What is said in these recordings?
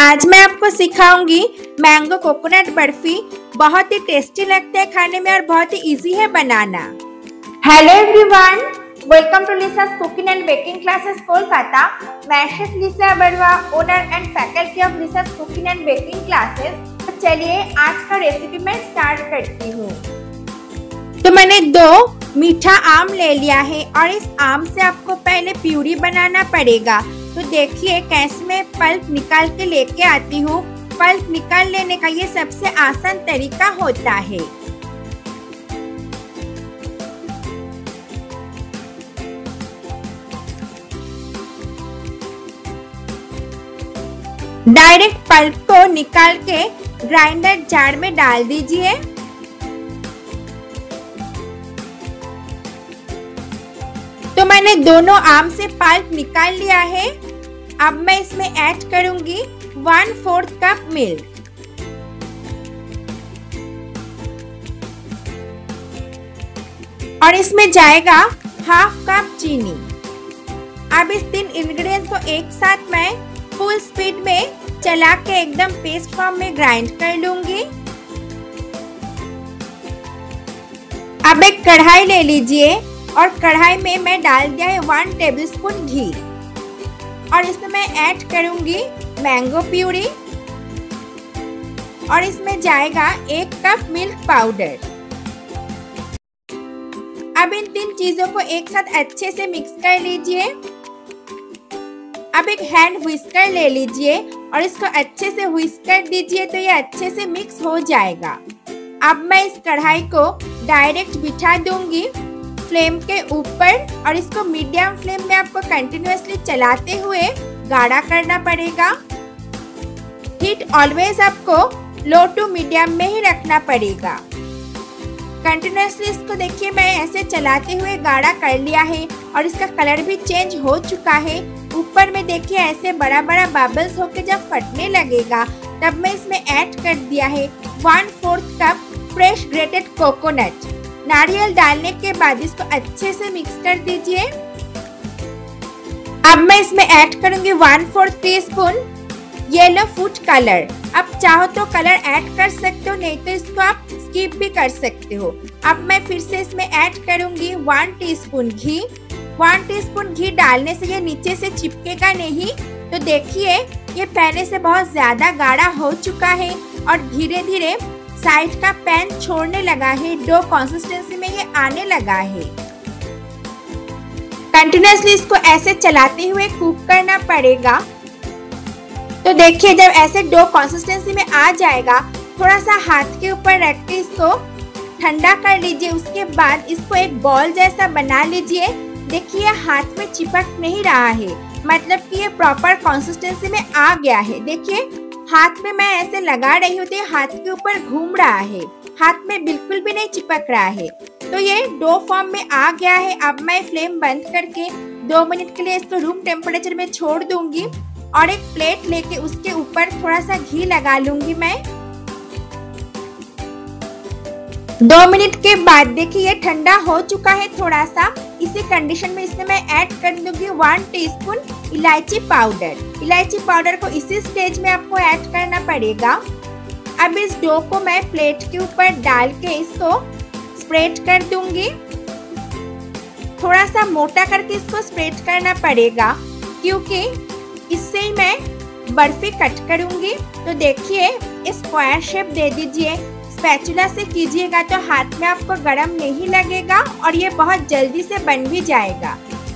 आज मैं आपको सिखाऊँगी मैंगो कोकोनट बर्फ़ी। बहुत ही टेस्टी लगता है खाने में और बहुत ही इजी है बनाना। Hello everyone welcome to Lisa cooking and baking classes Kolkata मैं chef Lisa Barua owner and faculty of Lisa cooking and baking classes तो चलिए आज का रेसिपी मैं स्टार्ट करती हूँ। तो मैंने दो मीठा आम ले लिया है और इस आम से आपको पहले प्यूरी बनाना पड़ेगा। तो देखिए कैसे मैं पल्प निकाल के लेके आती हूँ। पल्प निकाल लेने का ये सबसे आसान तरीका होता है। डायरेक्ट पल्प को निकाल के ग्राइंडर जार में डाल दीजिए। तो मैंने दोनों आम से पल्प निकाल लिया है। अब मैं इसमें ऐड करूँगी वन फोर्थ कप मिल्क और इसमें जाएगा हाफ़ कप चीनी। अब इस तीन इंग्रेडिएंट्स को एक साथ मैं फुल स्पीड में चला के एकदम पेस्ट फॉर्म में ग्राइंड कर लूँगी। अब एक कढ़ाई ले लीजिए। और कढ़ाई में मैं डाल दिया है वन टेबल स्पून घी। और इसमें मैं ऐड करूँगी मैंगो प्यूरी और इसमें जाएगा एक कप मिल्क पाउडर अब इन तीन चीज़ों को एक साथ अच्छे से मिक्स कर लीजिए। अब एक हैंड व्हिस्कर ले लीजिए और इसको अच्छे से व्हिस्कर दीजिए तो ये अच्छे से मिक्स हो जाएगा। अब मैं इस कढ़ाई को डायरेक्ट बिठा दूँगी। फ्लेम के ऊपर और इसको मीडियम फ्लेम में आपको कंटिन्यूसली चलाते हुए गाढ़ा करना पड़ेगा। हीट ऑलवेज आपको लो टू मीडियम में ही रखना पड़ेगा। कंटिन्यूसली इसको देखिए, मैं ऐसे चलाते हुए गाढ़ा कर लिया है और इसका कलर भी चेंज हो चुका है। ऊपर में देखिए, ऐसे बड़ा बड़ा बबल्स होके जब फटने लगेगा, तब मैं इसमें ऐड कर दिया है। One fourth cup fresh grated coconut नारियल डालने के बाद इसको अच्छे से मिक्स कर दीजिए। अब मैं इसमें ऐड करूँगी one fourth teaspoon yellow food colour अब चाहो तो कलर ऐड कर सकते हो, नहीं तो इसको आप स्किप भी कर सकते हो। अब मैं फिर से इसमें ऐड करूँगी वन टीस्पून घी। वन टीस्पून घी डालने से ये नीचे से चिपकेगा नहीं। तो देखिए, ये पहले से बहुत ज़्यादा गाढ़ा हो चुका है और धीरे धीरे साइड का पैन छोड़ने लगा है डो कंसिस्टेंसी में ये आने लगा है। कंटिन्यूसली इसको ऐसे चलाते हुए कुक करना पड़ेगा। तो देखिए, जब ऐसे डो कंसिस्टेंसी में आ जाएगा थोड़ा सा हाथ के ऊपर रख के इसको ठंडा कर लीजिए, उसके बाद इसको एक बॉल जैसा बना लीजिए। देखिए, हाथ में चिपक नहीं रहा है मतलब कि ये प्रॉपर कंसिस्टेंसी में आ गया है। देखिए हाथ में मैं ऐसे लगा रही हूँ तो हाथ के ऊपर घूम रहा है। हाथ में बिल्कुल भी नहीं चिपक रहा है। तो ये डो फॉर्म में आ गया है। अब मैं फ्लेम बंद करके दो मिनट के लिए इसको रूम टेम्परेचर में छोड़ दूँगी और एक प्लेट लेके उसके ऊपर थोड़ा सा घी लगा लूँगी मैं। दो मिनट के बाद देखिए ठंडा हो चुका है थोड़ा सा इसी कंडीशन में इसमें मैं ऐड कर दूँगी वन टीस्पून इलायची पाउडर इलायची पाउडर को इसी स्टेज में आपको ऐड करना पड़ेगा। अब इस डो को मैं प्लेट के ऊपर डाल के इसको स्प्रेड कर दूँगी। थोड़ा सा मोटा करके इसको स्प्रेड करना पड़ेगा, क्योंकि इससे ही मैं बर्फ़ी कट करूँगी। तो देखिए स्क्वायर शेप दे दीजिए। स्पैचुला से कीजिएगा तो हाथ में आपको गर्म नहीं लगेगा और ये बहुत जल्दी से बन भी जाएगा।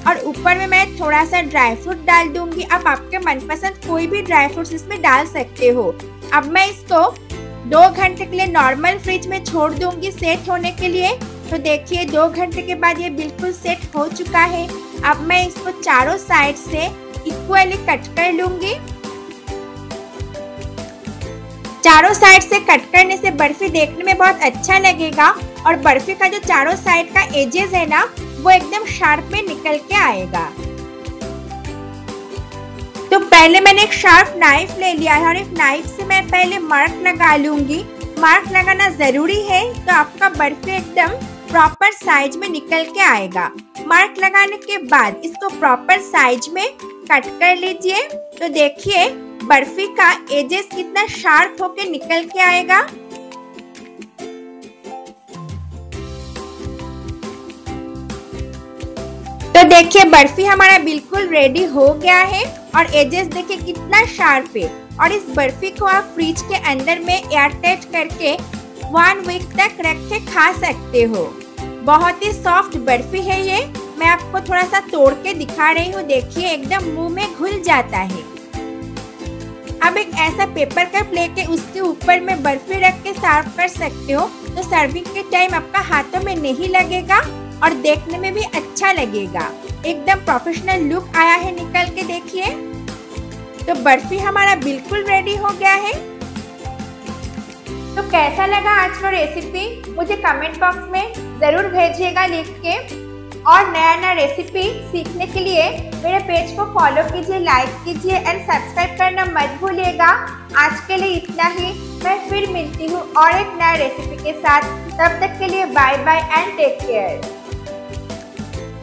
और ऊपर में मैं थोड़ा सा ड्राई फ्रूट डाल दूँगी। आप आपके मनपसंद कोई भी ड्राई फ्रूट्स इसमें डाल सकते हो। अब मैं इसको दो घंटे के लिए नॉर्मल फ्रिज में छोड़ दूँगी सेट होने के लिए। तो देखिए, दो घंटे के बाद ये बिल्कुल सेट हो चुका है। अब मैं इसको चारों साइड से इक्वली कट कर लूँगी। चारों साइड से कट करने से बर्फ़ी देखने में बहुत अच्छा लगेगा। और बर्फ़ी का जो चारों साइड का एजेस है ना, वो एकदम शार्प में निकल के आएगा। तो पहले मैंने एक शार्प नाइफ ले लिया है और एक नाइफ से मैं पहले मार्क लगा लूँगी। मार्क लगाना ज़रूरी है तो आपका बर्फ़ी एकदम प्रॉपर साइज़ में निकल के आएगा। मार्क लगाने के बाद इसको प्रॉपर साइज़ में कट कर लीजिए। तो देखिए बर्फ़ी का एजेस कितना शार्प होके निकल के आएगा? तो देखिए, बर्फ़ी हमारा बिल्कुल रेडी हो गया है और एजेस देखिए कितना शार्प है। और इस बर्फ़ी को आप फ्रिज के अंदर में एयरटाइट करके वन वीक तक रख के खा सकते हो। बहुत ही सॉफ्ट बर्फ़ी है ये। मैं आपको थोड़ा सा तोड़ के दिखा रही हूँ। देखिए, एकदम मुँह में घुल जाता है। अब एक ऐसा पेपर कप लेके उसके ऊपर में बर्फ़ी रख के सर्व कर सकते हो तो सर्विंग के टाइम आपका हाथों में नहीं लगेगा और देखने में भी अच्छा लगेगा। एकदम प्रोफेशनल लुक आया है निकल के देखिए। तो बर्फ़ी हमारा बिल्कुल रेडी हो गया है। तो कैसा लगा आज का रेसिपी मुझे कमेंट बॉक्स में ज़रूर भेजिएगा लिख के। और नया नया रेसिपी सीखने के लिए मेरे पेज को फॉलो कीजिए लाइक कीजिए एंड सब्सक्राइब करना मत भूलिएगा। आज के लिए इतना ही। मैं फिर मिलती हूँ और एक नया रेसिपी के साथ। तब तक के लिए bye bye and take care